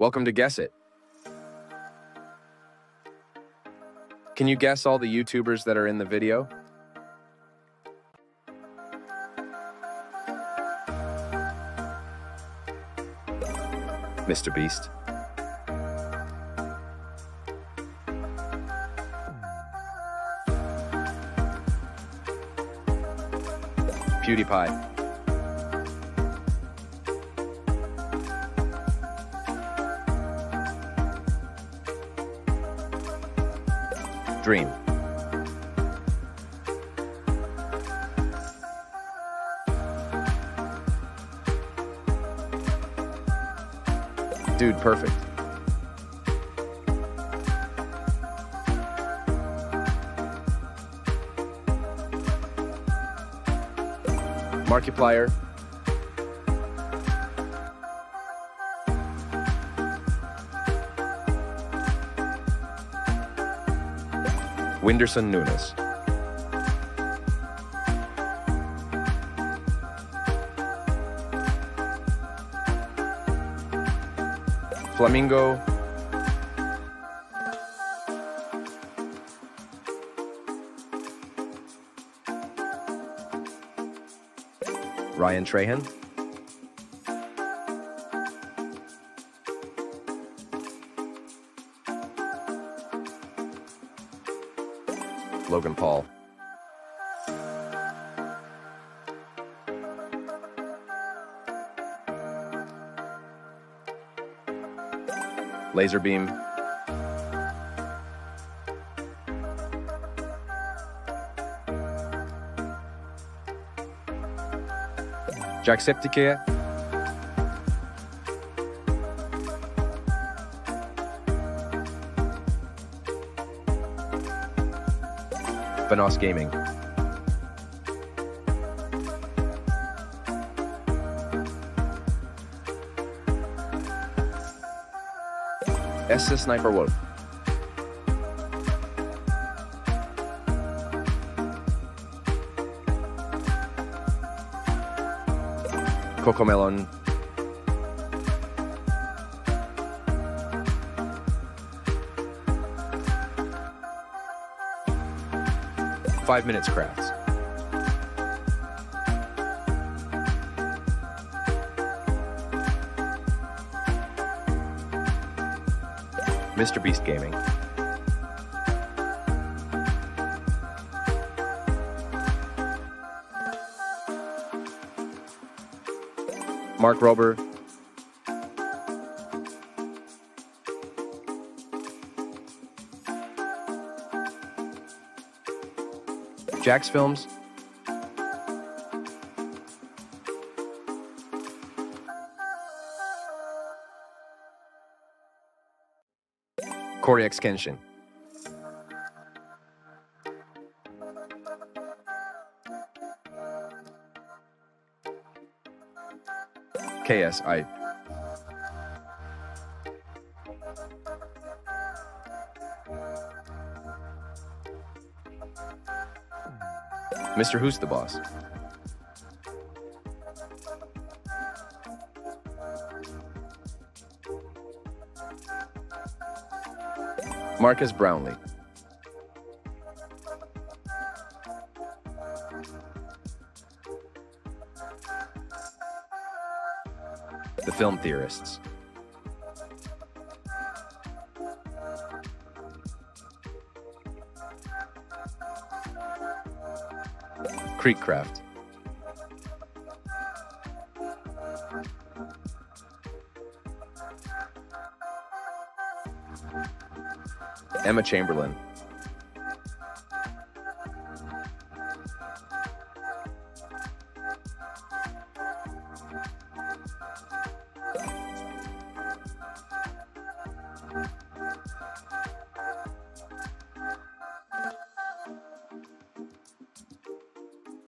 Welcome to Guess It. Can you guess all the YouTubers that are in the video? Mr. Beast. PewDiePie. Dream. Dude, perfect. Markiplier. Whindersson Nunes. Flamingo. Ryan Trahan. Logan Paul. LazarBeam. Jacksepticeye. Vanoss Gaming. SS Sniper Wolf. Cocomelon. Five Minutes Crafts. Mr. Beast Gaming. Mark Rober. Jax Films. Cory Kenshin. KSI. Mr. Who's the Boss? Marques Brownlee. The Film Theorists. KreekCraft. Emma Chamberlain.